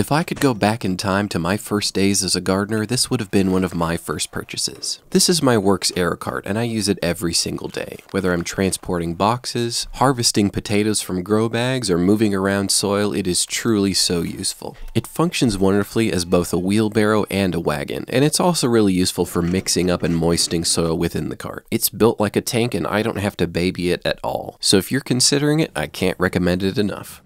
If I could go back in time to my first days as a gardener, this would have been one of my first purchases. This is my Worx AeroCart, and I use it every single day. Whether I'm transporting boxes, harvesting potatoes from grow bags, or moving around soil, it is truly so useful. It functions wonderfully as both a wheelbarrow and a wagon, and it's also really useful for mixing up and moistening soil within the cart. It's built like a tank and I don't have to baby it at all. So if you're considering it, I can't recommend it enough.